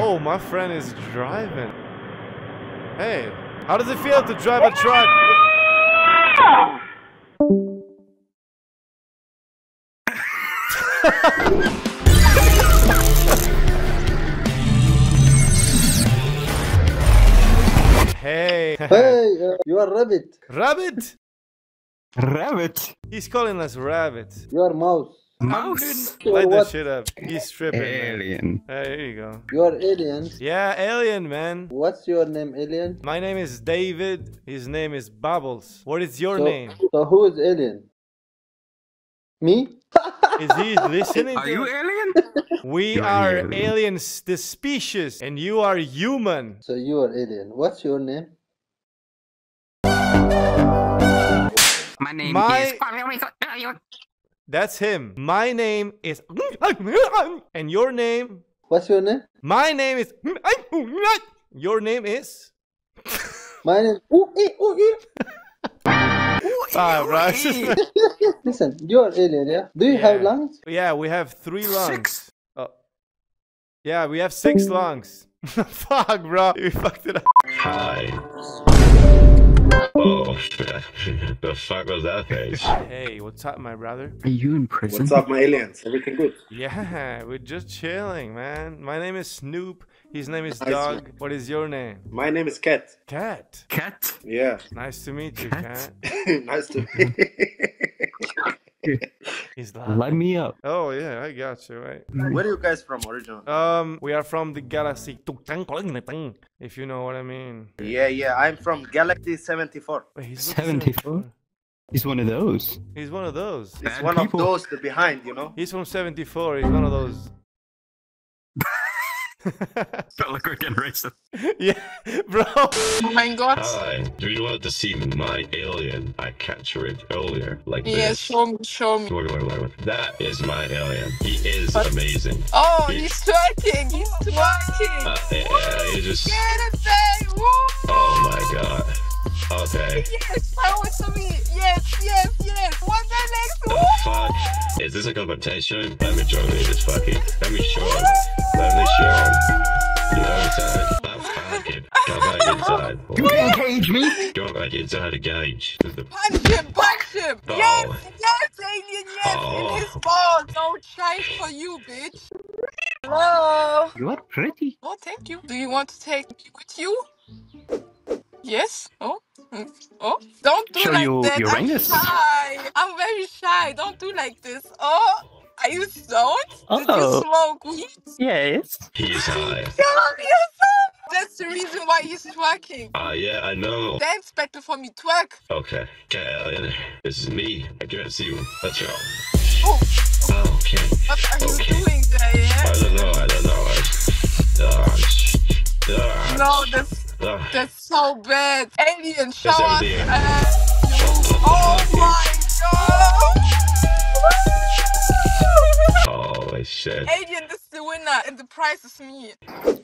Oh, my friend is driving. Hey, how does it feel to drive a truck? hey. Hey, uh, you are rabbit. Rabbit? Rabbit. He's calling us rabbit. You are mouse. Mouse. Oh, light that What? shit up. He's tripping. man. Alien. Hey, there you go. You are alien. Yeah, alien man. What's your name, alien? My name is David. His name is Bubbles. What is your so, name? So who is alien? Me? Is he listening? Are to you us? alien? We You're are alien. aliens, the species, and you are human. So you are alien. What's your name? My name My- is. That's him. My name is. And your name? What's your name? My name is. Your name is. My name. Ooh, ee, ooh, ee. Ah, right. Listen, you are alien, yeah? Do you have Yeah. lungs? yeah, we have three lungs. Six. Oh. Yeah, we have six lungs. Fuck, bro. You fucked it up. Hi. Oh, the fuck was that face? Hey, what's up, my brother? Are you in prison? What's up, my aliens? Everything good? Yeah, we're just chilling, man. My name is Snoop. His name is Nice Doug. What is your name? My name is Cat. Cat. Cat? Yeah. Nice to meet you, Cat? Cat. nice to meet He's Let laughing. me up. Oh yeah, I got you, right? Where are you guys from originally? Um, we are from the galaxy. If you know what I mean. Yeah, yeah. I'm from Galaxy 74. Wait, he's 74? He's one of those. He's one of those. It's Bad one people. of those the behind, you know? He's from 74. He's one of those. Felt like we're getting racist. yeah, bro. Oh mein Gott. Hi. Do you want to see my alien? I captured it earlier, like Yes, this. show me, show me. Look, look, look, look. That is my alien. He is What? amazing. Oh, he's twerking. He's twerking. Uh, yeah, he just. Get it, babe. Woo. Oh my god. Okay. Yes, show it to me. Yes, yes, yes. What's that next. The Woo. fuck? Is this a competition? Let me show you this fucking. Let me show him. Let me show him. You know what I'm saying? Fuck it. Go back inside. You can't cage me! Go back inside the cage. This is the Punch him, punch him. Oh. Yes, yes, alien, yes. Oh. In his balls. No try for you, bitch. Hello. You are pretty. Oh, thank you. Do you want to take me with you? Yes. Oh. mm, Oh. Don't do Show like you that. your I'm anus. shy. I'm very shy. Don't do like this. Oh. Are you stoned? Did you Oh. smoke weed? Yes. He's high. Tell yourself. That's the reason why he's twerking. Ah, yeah, I know. Dance better for me, twerk. Okay, okay, alien. This is me. I can't see you. Let's go. Oh, Okay. what are you Okay. doing there? I don't know. I don't know. I, uh, uh, No, that's that's so bad. Alien, show That's us. everything. Oh my god! holy shit. Alien, this is the winner, and the prize is me.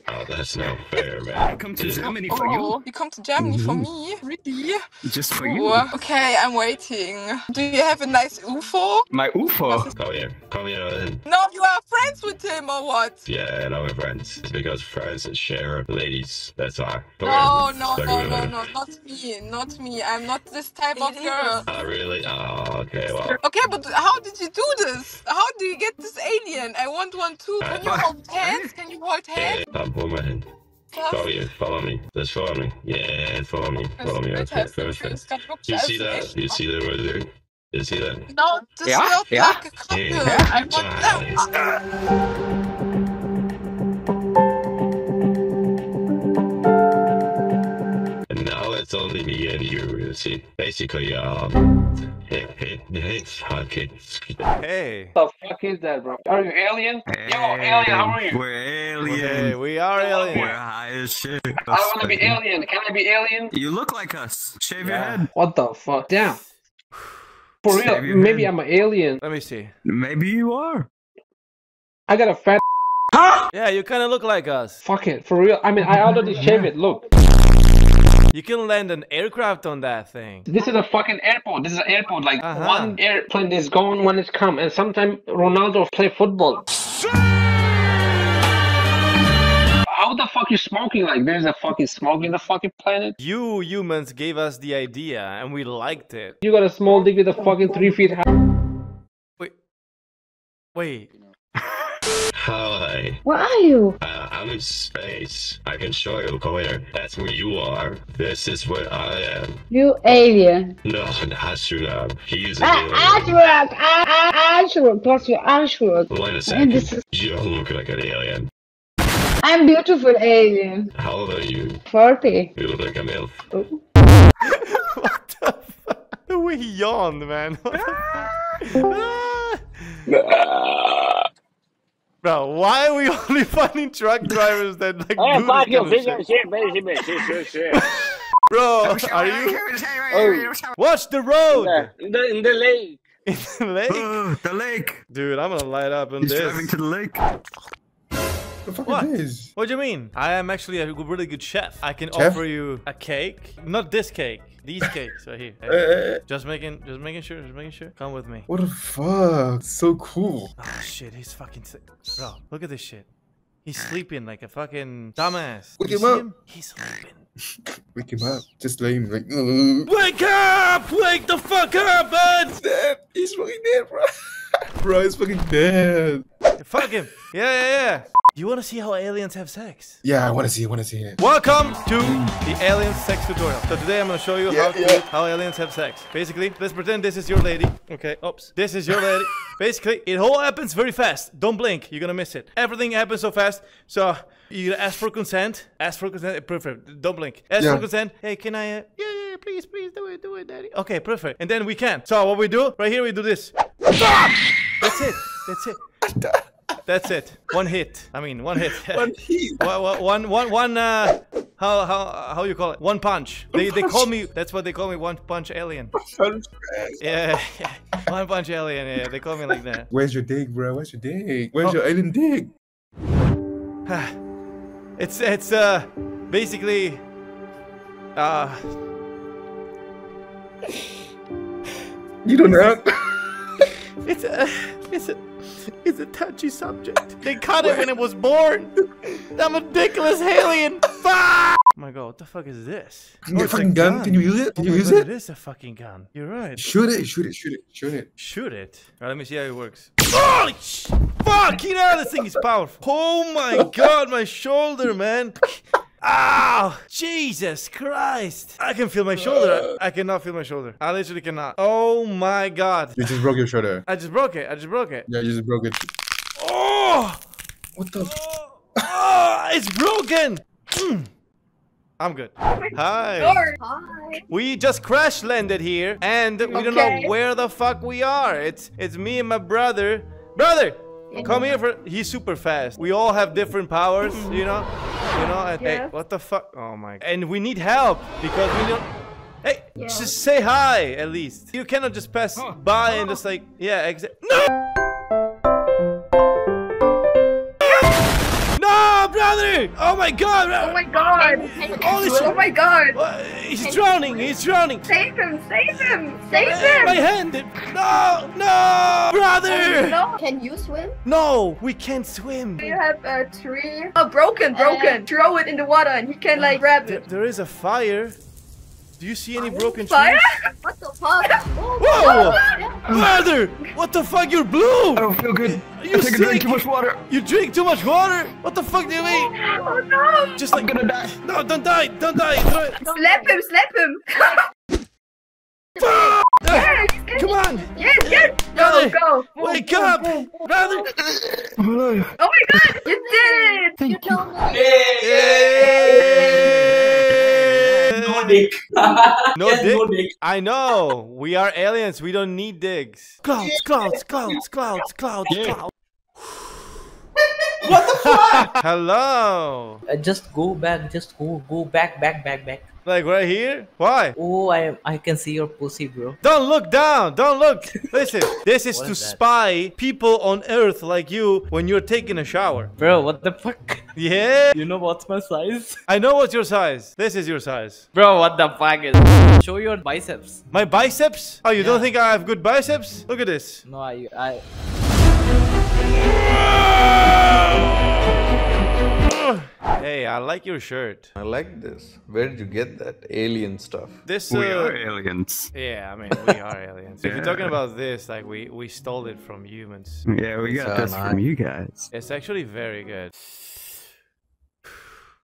Oh, that's not fair, I man. come to Germany for you. Oh, you come to Germany for Mhm. me? Really? Just for you. Oh, okay, I'm waiting. Do you have a nice UFO? My UFO. Come here. Come here. No, you are friends with him or what? Yeah, I know we're friends. It's because friends and share ladies. That's why. Come No, here. no, Come no, no, no, not me, not me. I'm not this type of girl. Ah, really? Oh, okay, well. Okay, but how did you do this? How do you get this alien? I want one too. Can you hold hands? Can you hold hands? Hey, I'm woman. Follow you. Follow me. Just follow me. Yeah, follow me. Follow me. Okay, perfect. You see that? You see that right there? You see that? No, this Yeah, looks yeah. like a couple. Yeah. I want them. Ah. And now it's only me and you. You see, basically, um, hey, hey, hey, fuck. Hey. the fuck is that, bro? Are you alien? Yo, alien, how are you? We're Hey, alien. we are alien. We're aliens. high as shit. I want to be alien. Can I be alien? You look like us. Shave your head. What the fuck? Damn. For real, Shave your maybe head. I'm an alien. Let me see. Maybe you are. I got a fat. Huh? Yeah, you kind of look like us. Fuck it, for real. I mean, I already shaved it. Look, You can land an aircraft on that thing. this is a fucking airport. This is an airport. Like Uh-huh. one airplane is gone, when it's come, and sometimes Ronaldo play football. How the fuck you smoking? Like there's a fucking smoke in the fucking planet? You humans gave us the idea and we liked it. You got a small dick with a fucking three feet high. Wait. Wait. Hi. Where are you? Uh, I'm in space. I can show you where. That's where you are. This is where I am. You alien. No, Ashraf. He's a Ah, alien. Ashwork! Ah, ah, Ashwork! What's your Ashwork? Wait a second. this is- You don't look like an alien. I'm beautiful alien. How old are you? 40. You look like a MILF. Oh. what the fuck? The way he yawned, man. What the fuck? Bro, why are we only finding truck drivers that like Hey, do fuck this you, kind of fish shit? and shit, baby, baby, shit, shit, shit. Bro, are you? Watch the road! In the, in the lake. In the lake? Oh, the lake. Dude, I'm gonna light up on He's this. driving to the lake. The fuck What? is this? What do you mean? I am actually a really good chef. I can Chef? offer you a cake. Not this cake. These cakes right here. Eh, eh, eh. Just making, just making sure, just making sure. Come with me. What the fuck? So cool. Oh shit, he's fucking sick. Bro, look at this shit. He's sleeping like a fucking dumbass. Wake him up. He's sleeping. Wake him up. Just lay him like. "Ugh." Wake up! Wake the fuck up, man! dead. He's fucking dead, bro. bro, he's fucking dead. Fuck him. Yeah, yeah, yeah. You wanna see how aliens have sex? Yeah, I want to see. I want to see it. Welcome to the alien sex tutorial. So today I'm gonna show you Yeah, how, yeah. how aliens have sex. Basically, let's pretend this is your lady. Okay, oops. This is your lady. Basically, it all happens very fast. Don't blink, you're gonna miss it. Everything happens so fast. So you ask for consent. Ask for consent. Perfect. Don't blink. Ask Yeah. for consent. Hey, can I? Uh, yeah, yeah, please, please do it, do it, daddy. Okay, perfect. And then we can. So what we do right here, we do this. Stop! That's it. That's it. That's it. One hit. I mean, one hit. One heat. One, one, one, one, one, uh, how, how, how you call it? One punch. They, they call me, that's what they call me, one punch alien. Yeah, yeah. one punch alien, yeah, they call me like that. Where's your dig, bro? Where's your dig? Where's Oh. your alien dig? It's, it's, uh, basically, uh, You don't know. it's a, it's a, it's a touchy subject. They cut it when it was born. That ridiculous alien. Fuck! Oh my god, what the fuck is this? Can Oh, you it's a fucking gun? Can you use it? Oh Can you my use God, it? It is a fucking gun. You're right. Shoot it! Shoot it! Shoot it! Shoot it! Shoot it. Alright, let me see how it works. Holy sh! Fuck! You know this thing is powerful. Oh my god, my shoulder, man. Ow! Jesus Christ! I can feel my shoulder. I, I cannot feel my shoulder. I literally cannot. Oh my god. You just broke your shoulder. I just broke it. I just broke it. Yeah, you just broke it. Oh! What the? Oh, it's broken! Mm. I'm good. Hi. Hi. We just crash landed here and we don't know where the fuck we are. It's it's me and my brother. Brother, come here for he's super fast. We all have different powers, you know? You know, and hey, what the fuck? Oh my god and we need help because we don't Hey, just say hi at least. You cannot just pass by and just like yeah, exactly. No! Brother! Oh my god! Oh my god. Holy shit! Oh my god. Uh, He's drowning! He's drowning! Save him, save him, save Uh, My him. hand! No! No! Brother! No. Can you swim? No! We can't swim! Do You have a tree. Oh, broken, broken. Throw it in the water and he can like grab There, it. there is a fire. Do you see any broken Fire? trees? What the fuck? Whoa! Brother! What the fuck? You're blue! I don't feel good. You I think I too much water. You drink too much water? What the fuck do you mean? Oh no. Just like I'm gonna die. No, don't die! Don't die! Throw it. Slap him, slap him. Fuck! yeah, he's. Come on! Yes, yes. Brother, Go, go. Wake up! Brother! I'm alive. Oh my god, you did it. Thank You told me. No dick. No Yes, dick? no dick. I know. We are aliens. We don't need digs. Clouds, clouds, clouds, clouds, clouds, clouds. What the fuck? Hello. Uh, just go back, just go, go back, back, back, back. Like right here? Why? Oh, I, I can see your pussy, bro. Don't look down. Don't look. Listen, this is What to is spy people on Earth like you when you're taking a shower. Bro, what the fuck? Yeah. You know what's my size? I know what's your size. This is your size. Bro, what the fuck is? Show your biceps. My biceps? Oh, you don't think I have good biceps? Look at this. No, I, I. Hey, I like your shirt. I like this. Where did you get that alien stuff? This We uh, are aliens. Yeah, I mean, we are aliens. If you're talking about this, like we we stole it from humans. Yeah, we got So this from you guys. It's actually very good.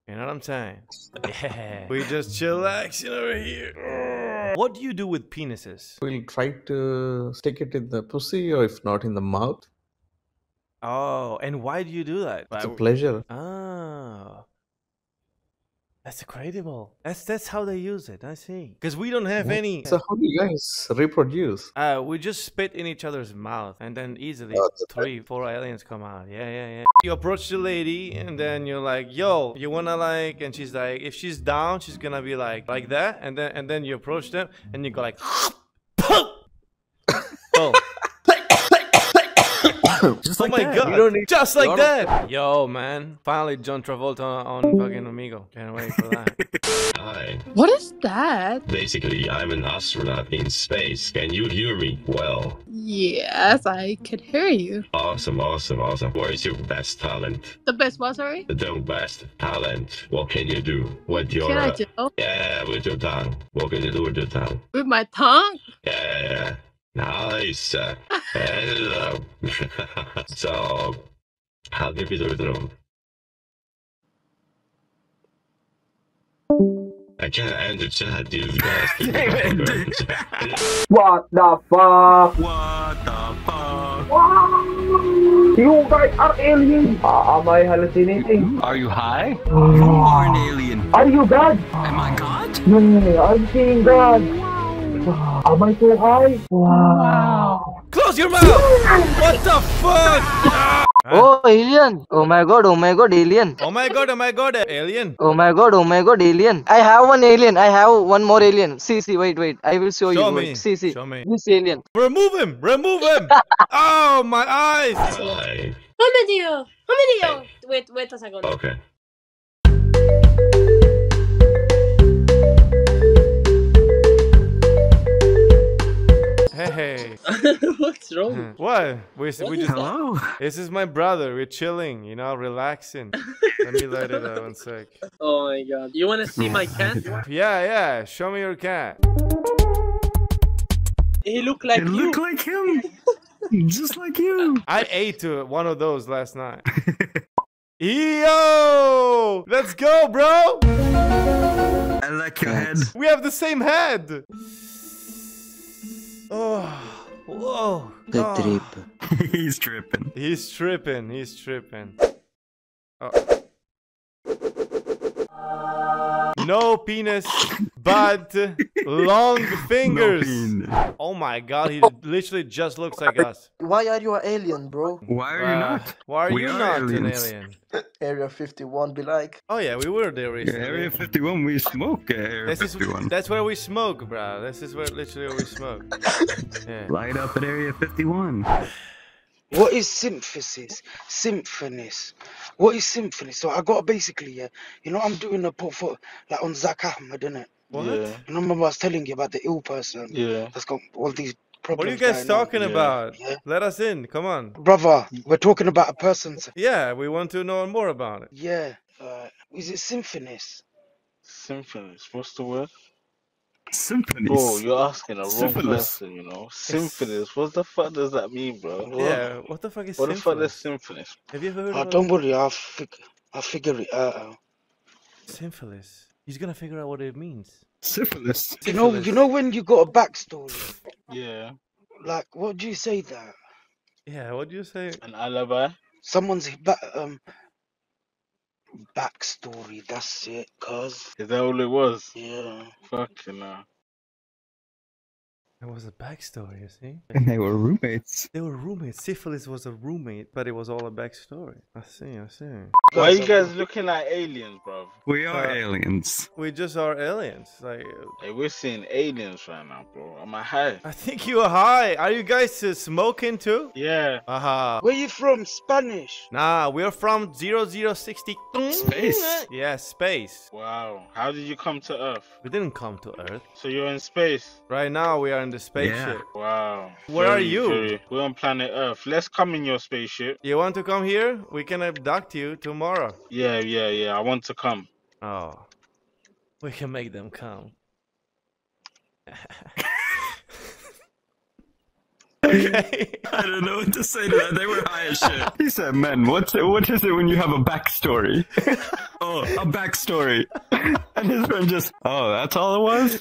You know what I'm saying? Yeah. We just chillaxing over here. What do you do with penises? We'll try to stick it in the pussy or if not in the mouth. Oh, and why do you do that? It's a pleasure. Oh. That's incredible. That's that's how they use it. I see. Because we don't have any. So how do you guys reproduce? Uh, we just spit in each other's mouth, and then easily Oh, three, four aliens come out. Yeah, yeah, yeah. You approach the lady, and then you're like, "Yo, you wanna like?" And she's like, if she's down, she's gonna be like, like that, and then and then you approach them, and you go like, Just oh like my that. god! You don't need- Just like that. Yo, man! Finally, John Travolta on fucking Amigo. Can't wait for that. Hi. What is that? Basically, I'm an astronaut in space. Can you hear me well? Yes, I can hear you. Awesome, awesome, awesome. What is your best talent? The best what, sorry? The best talent. What can you do? What your Can I uh, do? Yeah, with your tongue. What can you do with your tongue? With my tongue? Yeah, yeah, yeah. Nice. Uh, hello. so, how can you do it wrong? I can't enter chat, dude. Guys, Damn it. What the fuck? What the fuck? You guys are aliens! Uh, am I hallucinating? Are you high? You are an alien. Are you God? Am I God? Yeah, I'm seeing God. Am I so high? Wow. Close your mouth! What the fuck? Oh, alien! Oh my god, oh my god, alien! Oh my god! Oh my god! Alien! Oh my god, oh my god, alien! I have one alien, I have one more alien. See, see, wait, wait. I will show, Show you. me. Wait. See, see. Show me. This alien. Remove him! Remove him! oh my eyes! Hi. How many? How many? Wait, wait a second. Okay. Hey. What's wrong? What? We, s- we What just. is that? Hello? This is my brother. We're chilling, you know, relaxing. Let me light it up one sec. Oh my god. You wanna see my cat? Yeah, yeah. Show me your cat. He look like It you. look like him. Just like you. I ate uh, one of those last night. Yo! Let's go, bro! I like your head. We have the same head. Oh, whoa. The Oh. trip. He's tripping. He's tripping. He's tripping. Oh. No penis, but long fingers. penis. oh my god, he literally just looks like us. Why are you an alien, bro? Why are you Uh, not? Why are We you are not aliens. an alien? Area 51 be like. Oh yeah, we were there Yeah, recently. Area 51, we smoke uh, Area This is 51. that's where we smoke, bro. This is where literally where we smoke. Yeah. Light up at Area 51. What is synthesis? Symphonies. What is symphony? So I got basically, yeah, you know, I'm doing a portfolio like on Zach Ahmed, innit? What? You know, remember I was telling you about the ill person Yeah. that's got all these problems. What are you guys going on? talking about? Yeah. Let us in. Come on. Brother, we're talking about a person's. Yeah, we want to know more about it. Yeah. Uh, is it symphonies? Symphonies. What's the word? Symphonies. Bro, you're asking a wrong person, you know. Symphonies. What the fuck does that mean, bro? Yeah, what the fuck is What the fuck is syphilis? symphonies? Have you ever heard Oh, of don't worry, I'll, fig- I'll figure it out. syphilis? He's gonna figure out what it means. Syphilis. You know, you know when you got a backstory. Yeah. Like, what do you say that? Yeah, what do you say? An alibi? Someone's ba- um backstory. That's it, cuz. Is that all it was? Yeah. Fucking hell. It was a backstory, you see? And they were roommates. They were roommates. Syphilis was a roommate, but it was all a backstory. I see, I see. Why are you guys looking like aliens, bro? We are Uh, aliens. We just are aliens. Like, Hey, we're seeing aliens right now, bro. Am I high? I think you are high. Are you guys uh, smoking too? Yeah. Aha. Where you from? Spanish. Nah, we're from 0060. Space. Yeah, space. Wow. How did you come to Earth? We didn't come to Earth. So you're in space? Right now, we are in on the spaceship. Wow. Where are you? very- We're on planet Earth. Let's come in your spaceship. You want to come here? We can abduct you tomorrow. Yeah, yeah, yeah. I want to come. Oh. We can make them come. Okay. I don't know what to say to that. They were high as shit. He said, "Man, what's it, what is it when you have a backstory? oh, a backstory." And his friend just, "Oh, that's all it was."